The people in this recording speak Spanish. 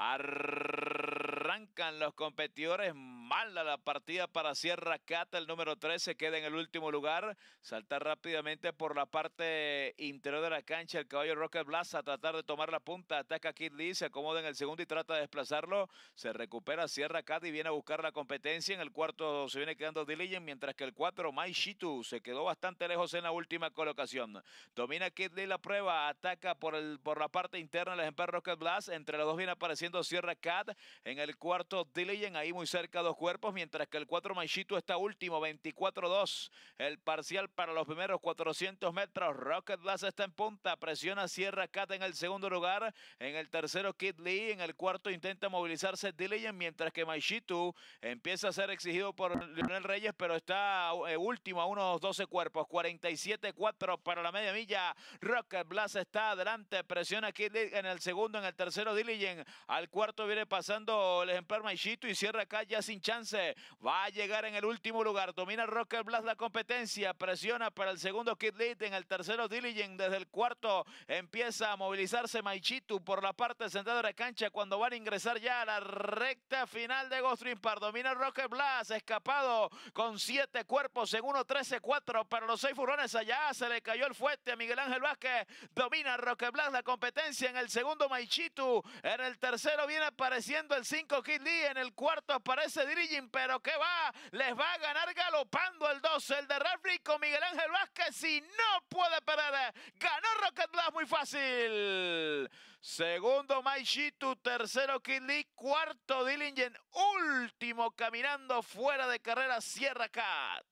Arrancan los competidores. Mala la partida para Sierra Cata. El número 13 queda en el último lugar. Salta rápidamente por la parte interior de la cancha. El caballo Rocket Blast a tratar de tomar la punta. Ataca Kid Lee. Se acomoda en el segundo y trata de desplazarlo. Se recupera Sierra Cata y viene a buscar la competencia. En el cuarto se viene quedando Diligent. Mientras que el 4 Mai Shitu se quedó bastante lejos en la última colocación. Domina Kid Lee la prueba. Ataca por, el, por la parte interna el ejemplar Rocket Blast. Entre los dos viene apareciendo Sierra Cat. En el cuarto Diligent. Ahí muy cerca dos cuerpos, mientras que el 4 Manchito está último, 24-2. El parcial para los primeros 400 metros. Rocket Blast está en punta, presiona Sierra Cat en el segundo lugar. En el tercero Kid Lee, en el cuarto intenta movilizarse Diligent, mientras que Maishitu empieza a ser exigido por Leonel Reyes, pero está eh, último a unos 12 cuerpos, 47-4 para la media milla. Rocket Blast está adelante, presiona Kid Lee en el segundo, en el tercero Diligent. Al cuarto viene pasando el ejemplar Maishito y Sierra Cat ya sin chance. Va a llegar en el último lugar. Domina Rocket Blast la competencia. Presiona para el segundo Kid Lead. En el tercero Diligent. Desde el cuarto empieza a movilizarse Maichitu por la parte central de la cancha cuando van a ingresar ya a la recta final de Ghost Par. Domina Rocket Blast. Escapado con siete cuerpos en 1-13-4 para los seis furrones. Allá se le cayó el fuerte a Miguel Ángel Vázquez. Domina Rocket Blast la competencia en el segundo Maichitu. En el tercero viene apareciendo el 5 Kid Lee. En el cuarto aparece Pero que va, les va a ganar galopando el 12, el de Refri con Miguel Ángel Vázquez y no puede perder. Ganó Rocket Blast muy fácil. Segundo Maishitu, tercero Kid Lee, cuarto Dillingen, último caminando fuera de carrera Sierra Cat.